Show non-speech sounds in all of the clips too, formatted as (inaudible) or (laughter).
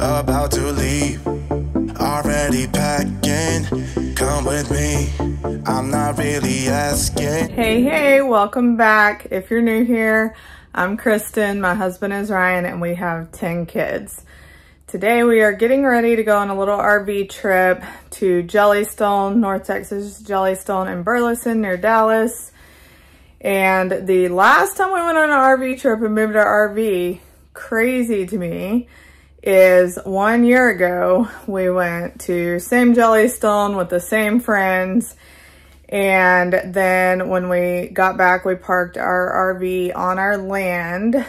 about to leave. Already packing, come with me. I'm not really asking. Hey, hey, welcome back. If you're new here, I'm Kristin, my husband is Ryan, and we have 10 kids. Today we are getting ready to go on a little RV trip to Jellystone, North Texas, Jellystone and Burleson near Dallas. And the last time we went on an RV trip and moved our RV, crazy to me, is one year ago, we went to same Jellystone with the same friends. And then when we got back, we parked our RV on our land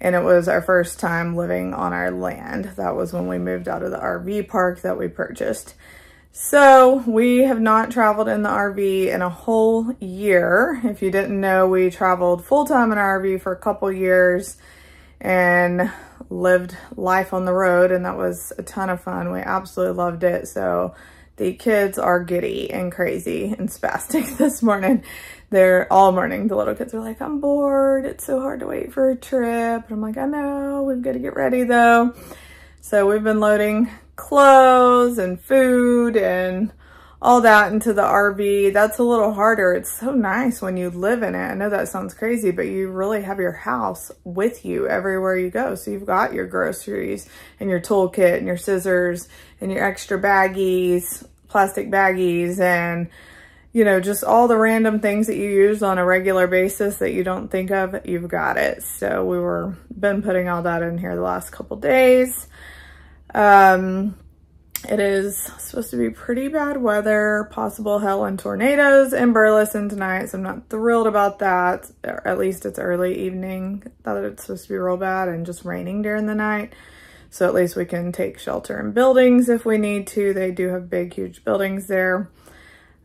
and it was our first time living on our land. That was when we moved out of the RV park that we purchased. So we have not traveled in the RV in a whole year. If you didn't know, we traveled full time in our RV for a couple years and lived life on the road and that was a ton of fun. We absolutely loved it. So the kids are giddy and crazy and spastic (laughs) this morning. They're all morning. The little kids are like, I'm bored. It's so hard to wait for a trip. And I'm like, I know, we've got to get ready though. So we've been loading clothes and food and all that into the RV. That's a little harder. It's so nice when you live in it. I know that sounds crazy, but you really have your house with you everywhere you go. So you've got your groceries and your toolkit and your scissors and your extra baggies, plastic baggies and you know, just all the random things that you use on a regular basis that you don't think of, you've got it. So we were been putting all that in here the last couple days. Um, it is supposed to be pretty bad weather, possible hail and tornadoes in Burleson tonight, so I'm not thrilled about that. at least it's early evening. Thought it's supposed to be real bad and just raining during the night. So at least we can take shelter in buildings if we need to. They do have big, huge buildings there.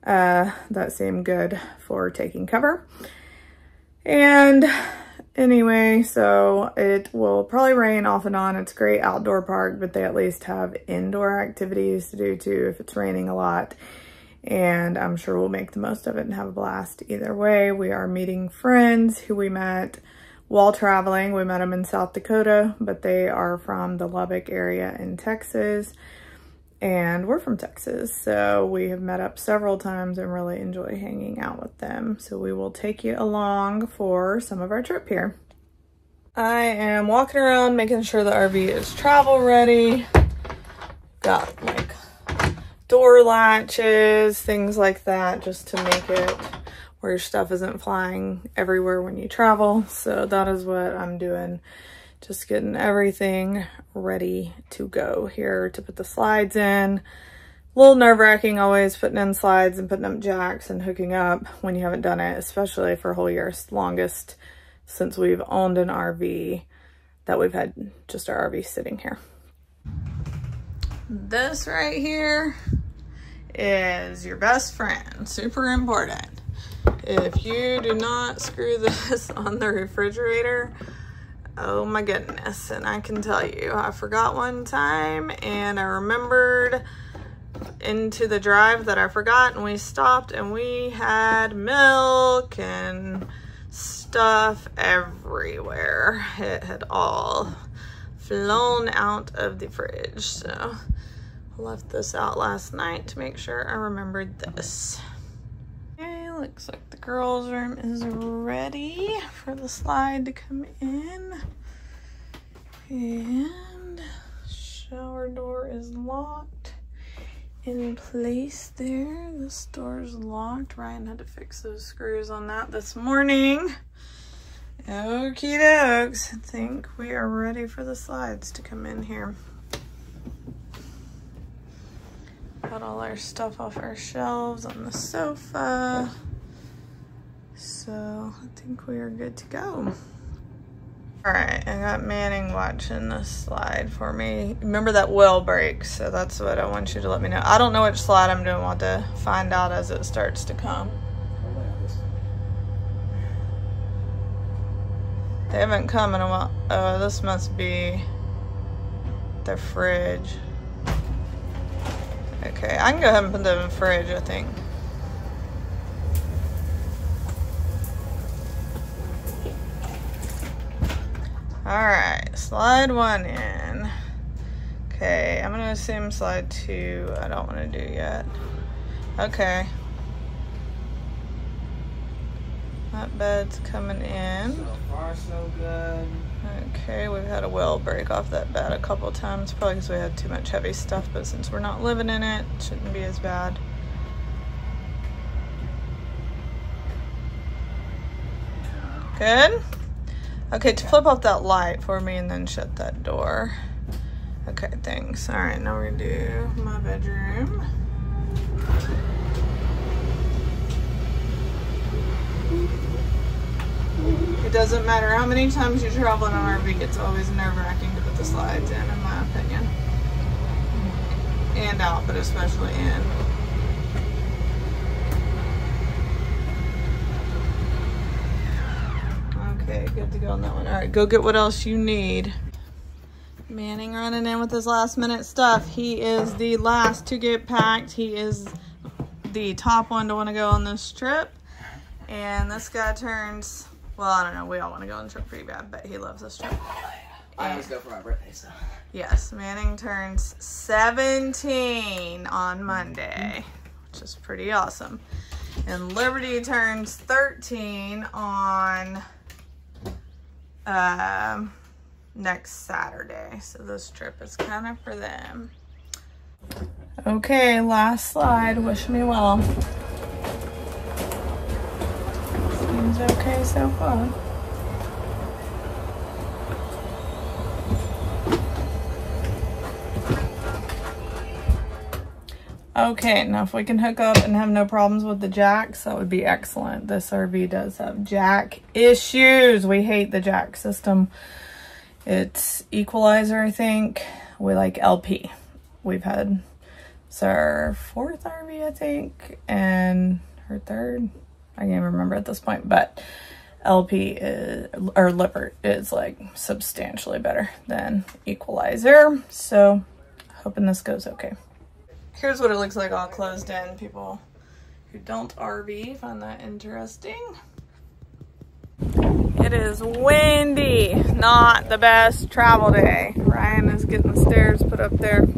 Uh, that seemed good for taking cover. And Anyway, so it will probably rain off and on. It's a great outdoor park, but they at least have indoor activities to do too if it's raining a lot. And I'm sure we'll make the most of it and have a blast either way. We are meeting friends who we met while traveling. We met them in South Dakota, but they are from the Lubbock area in Texas and we're from Texas, so we have met up several times and really enjoy hanging out with them. So we will take you along for some of our trip here. I am walking around making sure the RV is travel ready. Got like door latches, things like that, just to make it where your stuff isn't flying everywhere when you travel. So that is what I'm doing just getting everything ready to go here to put the slides in. A little nerve wracking always putting in slides and putting up jacks and hooking up when you haven't done it, especially for a whole year. It's longest since we've owned an RV that we've had just our RV sitting here. This right here is your best friend, super important. If you do not screw (laughs) this on the refrigerator, Oh my goodness. And I can tell you, I forgot one time and I remembered into the drive that I forgot and we stopped and we had milk and stuff everywhere. It had all flown out of the fridge. So I left this out last night to make sure I remembered this. Looks like the girls' room is ready for the slide to come in. And shower door is locked in place there. This door's locked. Ryan had to fix those screws on that this morning. Okie dokes. I think we are ready for the slides to come in here. Got all our stuff off our shelves on the sofa. So I think we are good to go. All right, I got Manning watching this slide for me. Remember that well break, so that's what I want you to let me know. I don't know which slide I'm doing, want to find out as it starts to come. They haven't come in a while. Oh, this must be the fridge. Okay, I can go ahead and put them in the fridge, I think. All right, slide one in. Okay, I'm gonna assume slide two, I don't wanna do yet. Okay. That bed's coming in. So far, so good. Okay, we've had a well break off that bed a couple times, probably because we had too much heavy stuff, but since we're not living in it, it shouldn't be as bad. Good. Okay, to flip off that light for me and then shut that door. Okay, thanks. All right, now we're gonna do my bedroom. It doesn't matter how many times you travel in an RV, it's always nerve wracking to put the slides in, in my opinion. And out, but especially in. Okay, good to go on that one. All right, go get what else you need. Manning running in with his last minute stuff. He is the last to get packed. He is the top one to want to go on this trip. And this guy turns, well, I don't know. We all want to go on the trip pretty bad, but he loves this trip. I always go for my birthday, so. Yes, Manning turns 17 on Monday, which is pretty awesome. And Liberty turns 13 on um, next Saturday. So this trip is kind of for them. Okay, last slide. Wish me well. Seems okay so far. Okay, now if we can hook up and have no problems with the jacks, that would be excellent. This RV does have jack issues. We hate the jack system. It's equalizer, I think. We like LP. We've had, it's our fourth RV, I think, and her third. I can't remember at this point, but LP is, or Lippert is like substantially better than equalizer. So hoping this goes okay. Here's what it looks like all closed in. People who don't RV find that interesting. It is windy, not the best travel day. Ryan is getting the stairs put up there.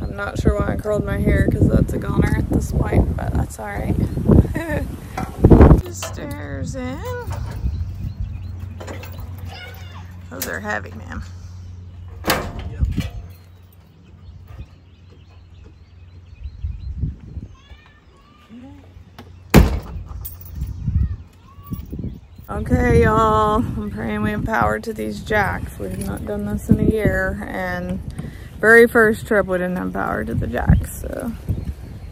I'm not sure why I curled my hair because that's a goner at this point, but that's all right. (laughs) the stairs in. Those are heavy, man. Okay, y'all. I'm praying we have power to these jacks. We have not done this in a year, and very first trip we didn't have power to the jacks, so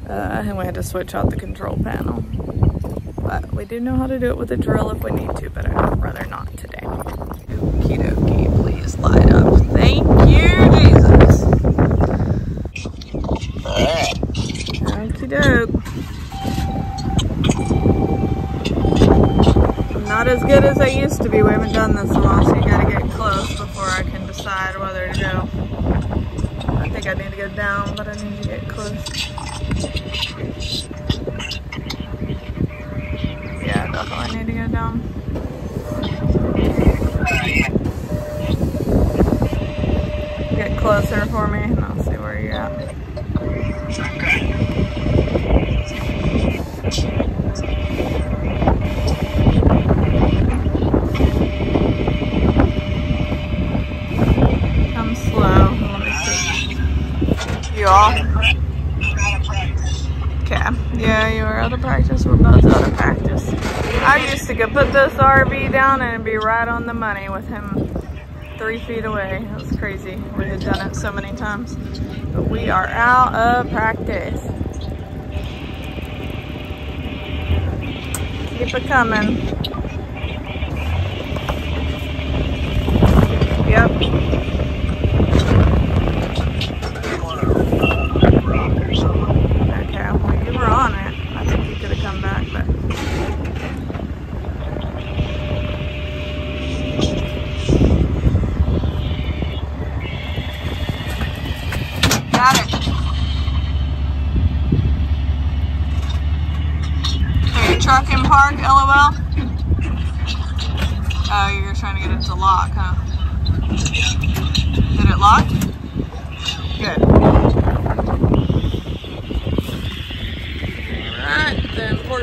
uh, and we had to switch out the control panel. But we do know how to do it with a drill if we need to, but I'd rather not today. Okie dokie, please light up. Thank you, Jesus. Okie doke. not as good as I used to be. We haven't done this in a while, so you gotta get close before I can decide whether to go. I think I need to go down, but I need to get close. Yeah, I definitely need to go down. Get closer for me, and I'll see where you're at. You all? Okay. Yeah, you are out of practice. We're both out of practice. I used to go put this RV down and be right on the money with him three feet away. It was crazy. We had done it so many times. But we are out of practice. Keep it coming. Yep. Were on it. I think you could have come back, but. Got it. Okay, truck in park, LOL. Oh, you're trying to get it to lock, huh? Did it lock?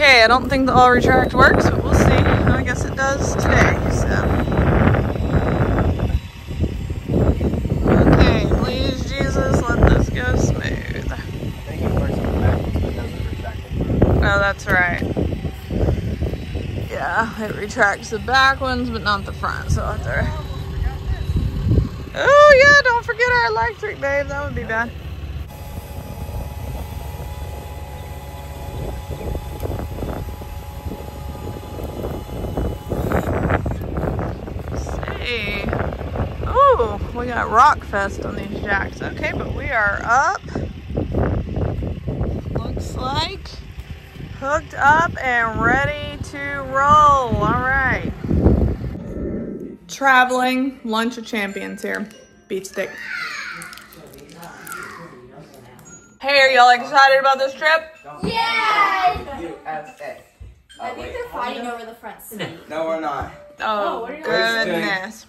Okay, I don't think the all retract works, but we'll see. I guess it does today, so. Okay, please Jesus, let this go smooth. Oh, that's right. Yeah, it retracts the back ones, but not the front, so that's alright. Oh yeah, don't forget our electric, babe. That would be bad. see. Oh, we got Rock Fest on these jacks. Okay, but we are up. Looks like hooked up and ready to roll. All right. Traveling lunch of champions here. Beef stick. Hey, are y'all excited about this trip? Yeah! USA. I think they're fighting over the front seat. No, we're not. Oh, oh what are you goodness.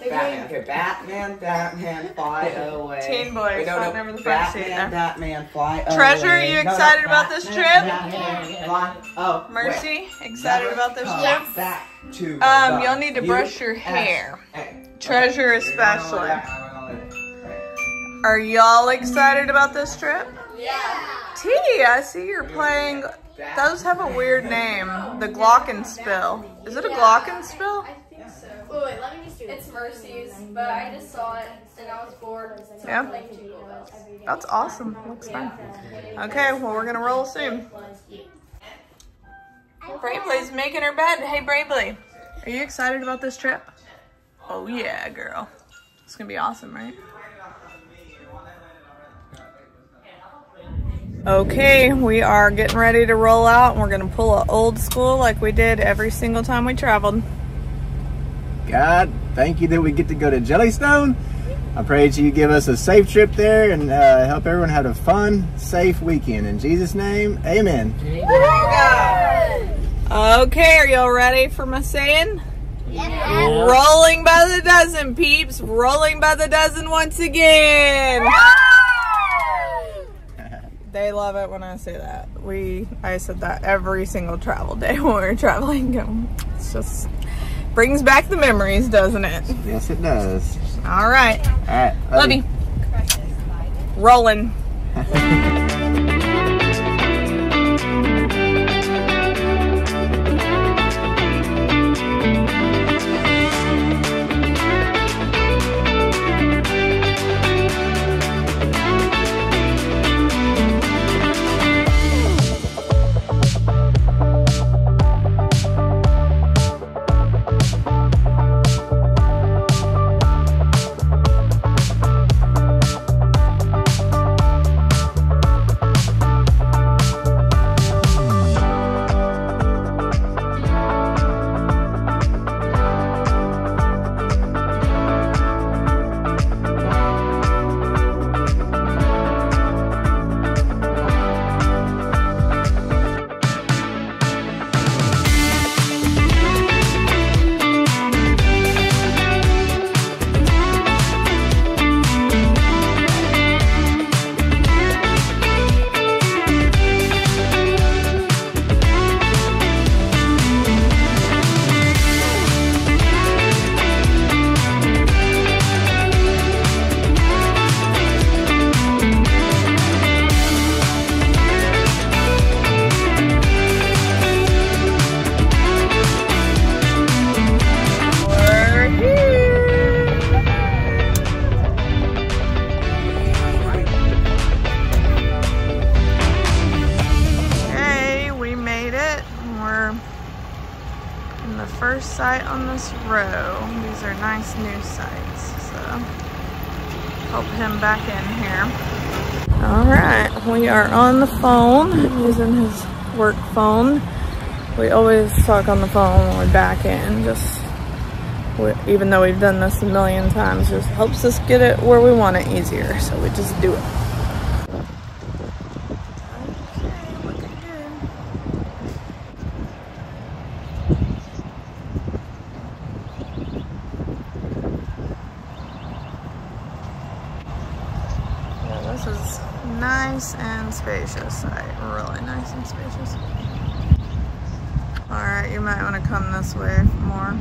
They're Batman. doing Okay, Batman, Batman, fly away. Teen boys Wait, no, fighting no. over the front seat Batman, there. Batman, fly away. Treasure, are you No, no, excited about this trip? Batman, fly away. Mercy, excited about this trip? Back to Um, the y'all need to brush your hair. Treasure Okay, you're going all the especially. way back, I'm going all the way back. Are y'all excited about this trip? Yeah. T, I see you're playing. Those have a weird name. The Glockenspiel. Is it a Glockenspiel? I think so. Wait, wait, let me just do It's Mercy's, but I just saw it and I was bored. So Yeah. I'm playing two girls. That's awesome. Looks fun. Okay, well, we're gonna roll soon. Bravely's making her bed. Hey, Bravely, are you excited about this trip? Oh, yeah, girl. It's gonna be awesome, right? Okay, we are getting ready to roll out and we're gonna pull an old school like we did every single time we traveled. God, thank you that we get to go to Jellystone. I pray that you give us a safe trip there and uh, help everyone have a fun, safe weekend. In Jesus' name, amen. Okay, are y'all ready for my saying? Rolling by the dozen, peeps. Rolling by the dozen once again. (laughs) They love it when I say that. We, I said that every single travel day (laughs) when we were traveling. It's just brings back the memories, doesn't it? Yes, it does. All right, All right. love you. Rolling. (laughs) on the phone using his work phone. We always talk on the phone when we're back in, just we- even though we've done this a million times, just helps us get it where we want it easier. So we just do it. Okay, looking good. This is nice and spacious. Really nice and spacious. All right, you might want to come this way more.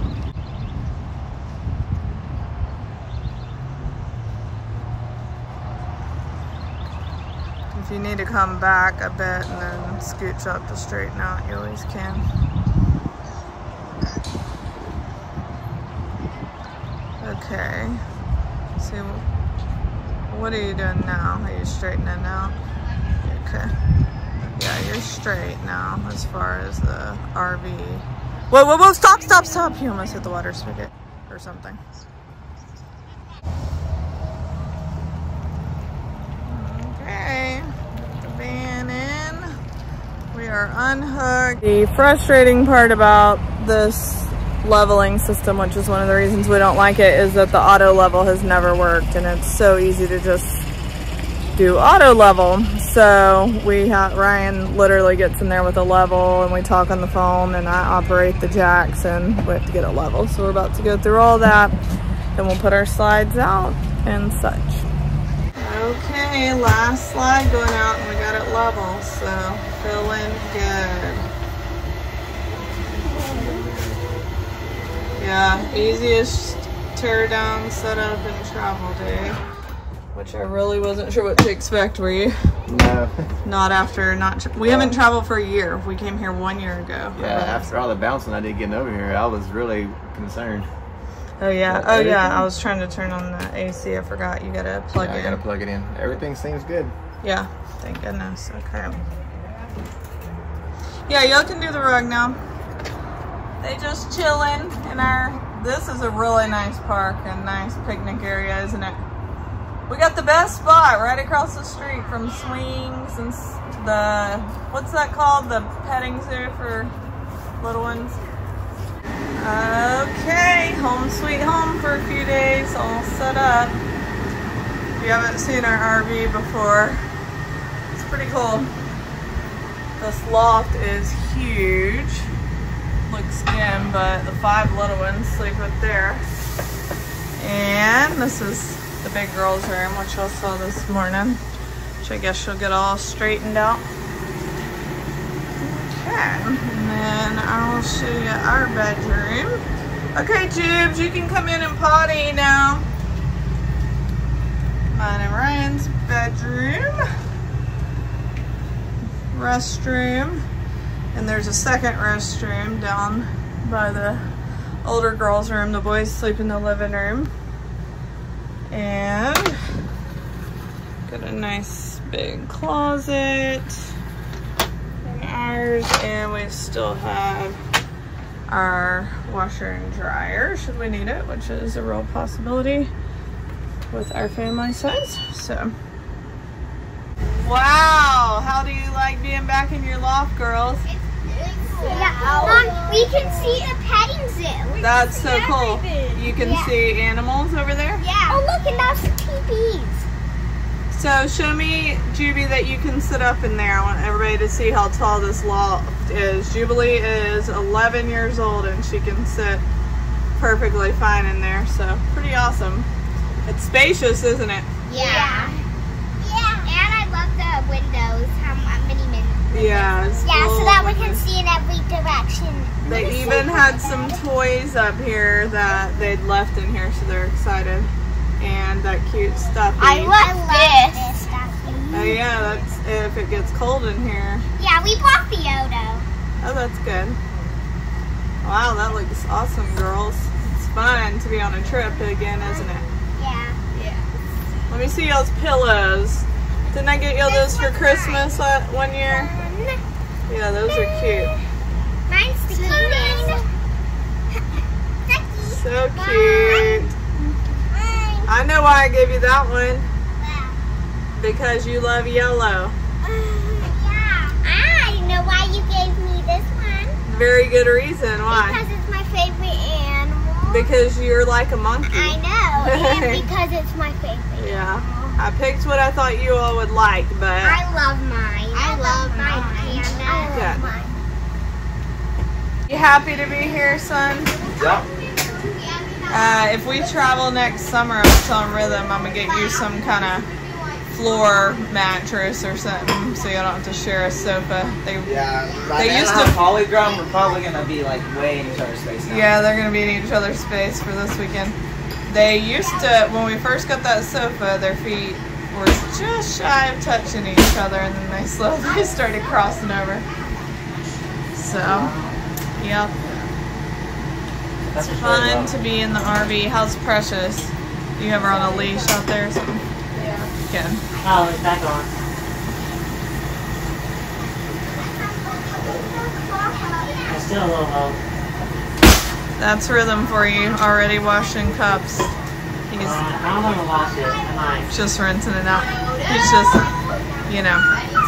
If you need to come back a bit and then scooch up to straighten out, you always can. Okay. See, what are you doing now? Are you straightening out? Okay. Yeah, you're straight now as far as the RV. Whoa, whoa, whoa, stop, stop, stop. You almost hit the water spigot or something. Okay, the van in. We are unhooked. The frustrating part about this leveling system, which is one of the reasons we don't like it, is that the auto level has never worked and it's so easy to just do auto level. So we have, Ryan literally gets in there with a level and we talk on the phone and I operate the jacks and we have to get it level. So we're about to go through all that and we'll put our slides out and such. Okay, last slide going out and we got it level, so feeling good. Yeah, easiest tear down setup and travel day, which I really wasn't sure what to expect. Were you? No. (laughs) Not after not. We haven't traveled for a year. We came here one year ago. Yeah, after all the bouncing I did getting over here, I was really concerned. Oh yeah. But Oh yeah. I was trying to turn on the AC. I forgot. You gotta plug Yeah, I in. gotta plug it in. Everything seems good. Yeah, thank goodness. Okay. Yeah, y'all can do the rug now. They just chilling in our. This is a really nice park and nice picnic area, isn't it? We got the best spot right across the street from swings and the what's that called? The petting zoo for little ones. Okay, home sweet home for a few days, all set up. If you haven't seen our RV before, it's pretty cool. This loft is huge. Looks dim, but the five little ones sleep up there. And this is the big girl's room, which y'all saw this morning. Which I guess she'll get all straightened out. Okay, and then I will show you our bedroom. Okay, Jubes, you can come in and potty now. Mine and Ryan's bedroom. Restroom. And there's a second restroom down by the older girls' room. The boys sleep in the living room. And got a nice big closet in ours. And we still have our washer and dryer should we need it, which is a real possibility with our family size. So, wow, how do you like being back in your loft, girls? Yeah, Mom, we can see a petting zoo. That's so cool. You can Yeah. see animals over there. Yeah. Oh, look, and that's teepees. So show me, Juby, that you can sit up in there. I want everybody to see how tall this loft is. Jubilee is 11 years old and she can sit perfectly fine in there. So pretty awesome. It's spacious, isn't it? Yeah. Yeah. And I love the windows. How m- many minutes? Yeah. Yeah, so that we can see in every direction. They even had some toys up here that they'd left in here, so they're excited. And that cute stuffy. I love, this. Oh yeah, that's if it gets cold in here. Yeah, we bought the Odo. Oh, that's good. Wow, that looks awesome, girls. It's fun to be on a trip again, isn't it? Yeah. Yeah. Let me see y'all's pillows. Didn't I get y'all those for Christmas uh, one year? Yeah, those are cute. Mine's the cutest. So cute. I know why I gave you that one. Because you love yellow. Yeah. I know why you gave me this one. Very good reason. Why? Because it's my favorite animal. Because you're like a monkey. I know. (laughs) And because it's my favorite. Yeah. I picked what I thought you all would like, but I love mine. I, love mine. I Good. love mine. you happy to be here, son? Yep. Uh, if we travel next summer, I'm telling Rhythm I'm gonna get you some kind of floor mattress or something so you don't have to share a sofa. They Yeah. They Right used now, to- Polygram. We're probably gonna be like way in each other's space now. Yeah, they're gonna be in each other's space for this weekend. They used to, when we first got that sofa, their feet were just shy of touching each other, and then they (laughs) slowly started crossing over. So, yep, it's fun to be in the RV. How's Precious? You have her on a leash out there or something? Yeah. Good. Oh, it's back on. It's still a little low. That's Rhythm for you. Already washing cups. He's I'm gonna wash it. I might. just rinsing it out. He's just, you know,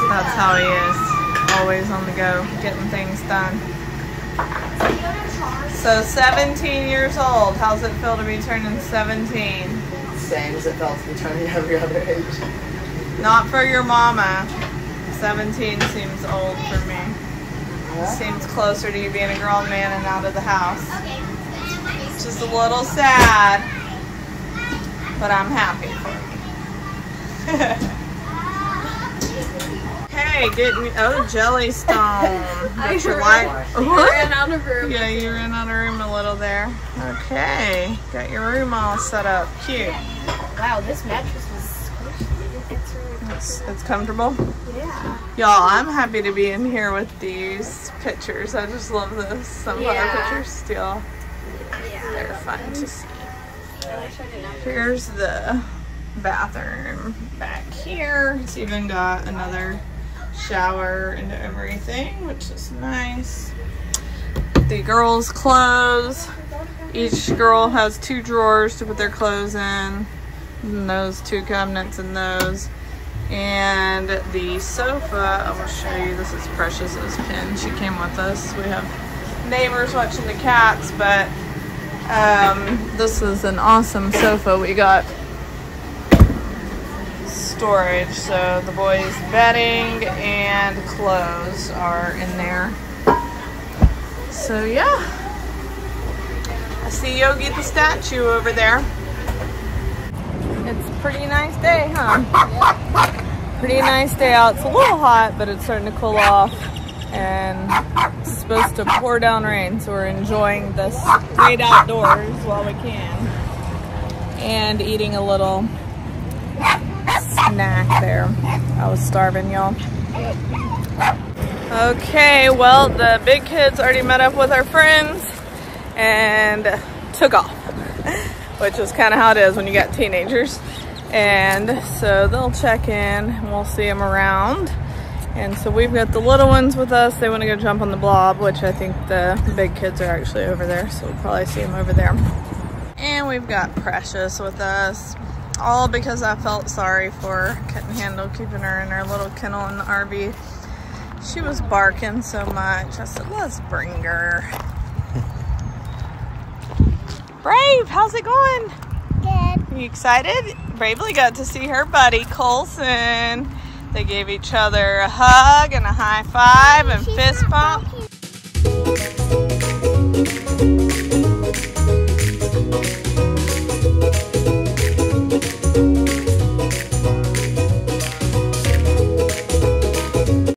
that's how he is. Always on the go, getting things done. So 17 years old. How's it feel to be turning 17? Same as it felt to be turning (laughs) every other age. Not for your mama. 17 seems old for me. Seems closer to you being a grown man and out of the house. Just a little sad, but I'm happy for you. (laughs) hey, getting oh Jellystone. (laughs) Your light. I ran out of room. Yeah, you ran out of room a little there. Okay, got your room all set up. Cute. Wow, this mattress. It's It's, comfortable. Yeah. Y'all, I'm happy to be in here with these pictures. I just love the sunflower Yeah. pictures still. Yeah. They're fun to mm-hmm. see. I wish I Here's the bathroom back here. It's even got another shower and everything, which is nice. The girls' clothes. Each girl has two drawers to put their clothes in. And those two cabinets and those. And the sofa, I will show you. This is Precious's pin. She came with us. We have neighbors watching the cats, but um, this is an awesome sofa we got. Storage, so the boys' bedding and clothes are in there. So yeah, I see Yogi the statue over there. Pretty nice day, huh? Pretty nice day out. It's a little hot, but it's starting to cool off. And it's supposed to pour down rain, so we're enjoying this great outdoors while we can. And eating a little snack there. I was starving, y'all. Okay, well, the big kids already met up with our friends and took off, (laughs) which is kind of how it is when you got teenagers. And so they'll check in and we'll see them around. And so we've got the little ones with us. They want to go jump on the blob, which I think the big kids are actually over there. So we'll probably see them over there. And we've got Precious with us. All because I felt sorry for her. Couldn't handle keeping her in her little kennel in the RV. She was barking so much. I said, let's bring her. (laughs) Brave, how's it going? Good. Are You excited? Bravely got to see her buddy Colson. They gave each other a hug and a high five and fist bump.